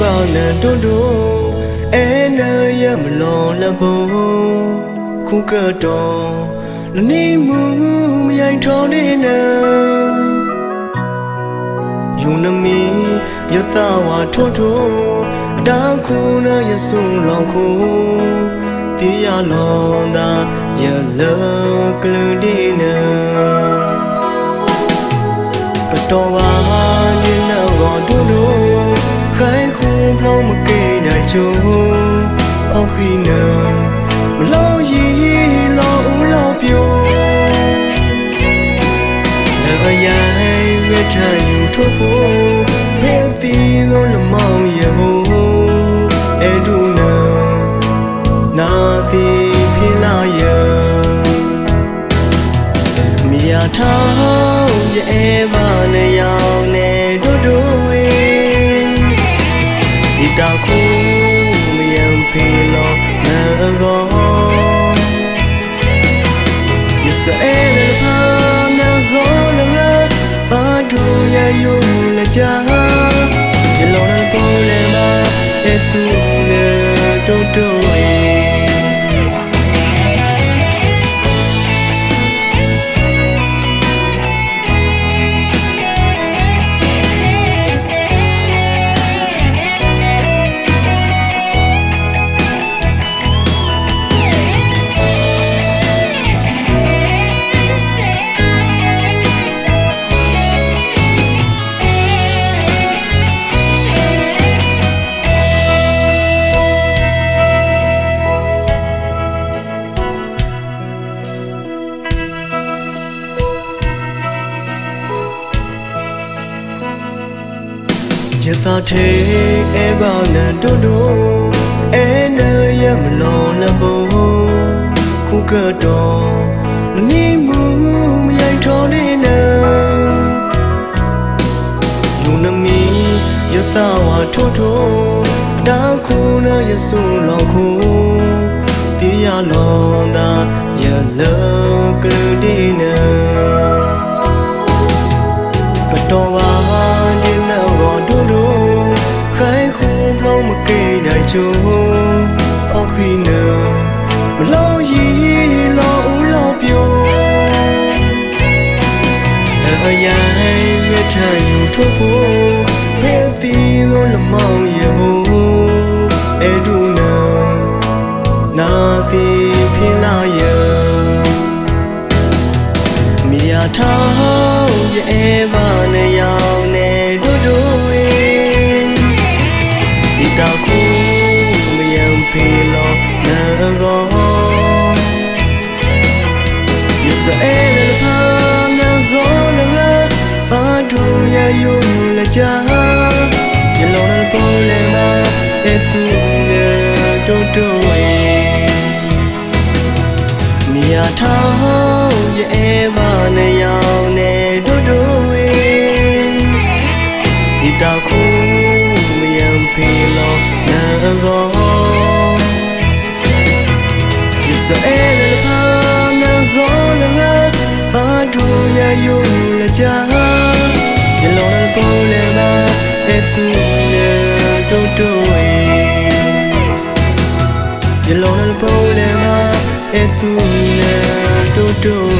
ဘာနန်တွတို့အဲနာရမလောလဘုံခုကတော့လနေမှုမယိုင်ထောင်းနေနာယုံနမီယတဝါထိုးထိုးအတားခုနာရဆုလောင်ခုတေးရလောသာရလကလူဒီနာ ချိုးအော်ခီနာမလောရီလောဦးလောပြိုလည်းရိုင်းဝထယူထိုးဖို့ဖဲတီသောလမောင်ရဖို့အဲဒူနာနာတီဖြစ်လာရမိယာထောင်းရဲ့ဘာနဲ့ရောင်နဲ့တို့တို့ဝေးဒီတောက်ခုမယံ ဖေလောနာကောယစအဲလေဖာနာကောလငါဘာတို့ရယုံလက်ချာဒီလောနပေါ်လေမအဲသူလေတို့တို့ ဝေးရသထေအဲဘာနန်တို့တို့အဲနာရမလောလဘုံခုကတော့လနေမှုမယိုင်ထော်နေနာယုံနမီယသဝါထိုးထိုးအတားခုနာရဆုလောင်ခုတေးရလောသာရလကလူဒီနာ ချိုးအော်ခီနာမလောရီလောဦးလောပြိုအရိုင်းရထိုင်ထိုးဖို့ဖဲတီသောလမောင်ရဖို့အဲဒူနာနာတီဖြစ်လာရမိယာထောင်းရဲ့ဘာ က်ချာယလောနပေါ်လေမအဲသူလေတို့တို့ဝေးမိယာထောင်းရဲ့ဘာနဲ့ရောင်နဲ့တို့တို့ဝေးဒီတောက်ခုမယံဖေလောနာကောဒီစအဲလေဖာနာကောလငါဘာတို့ ရယုံလက်ချာယလောနပေါ်လေမအဲသူလေတို့တို့ဝေး Yellow and pole ma e tu na do do